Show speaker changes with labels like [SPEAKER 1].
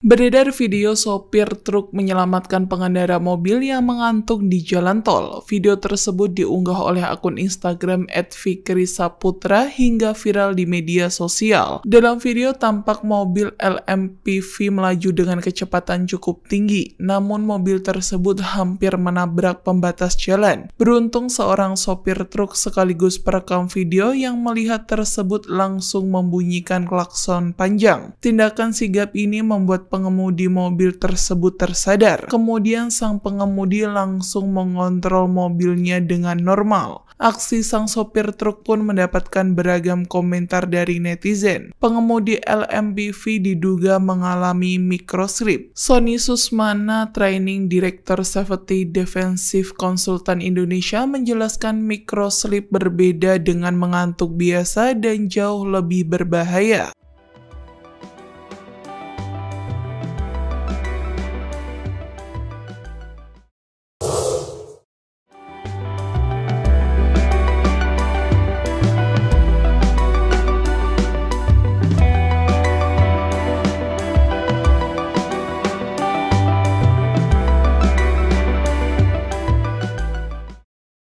[SPEAKER 1] Beredar video sopir truk menyelamatkan pengendara mobil yang mengantuk di jalan tol. Video tersebut diunggah oleh akun Instagram @fikrisaputra hingga viral di media sosial. Dalam video tampak mobil LMPV melaju dengan kecepatan cukup tinggi, namun mobil tersebut hampir menabrak pembatas jalan. Beruntung seorang sopir truk sekaligus perekam video yang melihat tersebut langsung membunyikan klakson panjang. Tindakan sigap ini membuat pengemudi mobil tersebut tersadar. Kemudian sang pengemudi langsung mengontrol mobilnya dengan normal. Aksi sang sopir truk pun mendapatkan beragam komentar dari netizen. Pengemudi LMPV diduga mengalami microslip. Sony Susmana, Training Director Safety Defensive Consultant Indonesia menjelaskan microslip berbeda dengan mengantuk biasa dan jauh lebih berbahaya.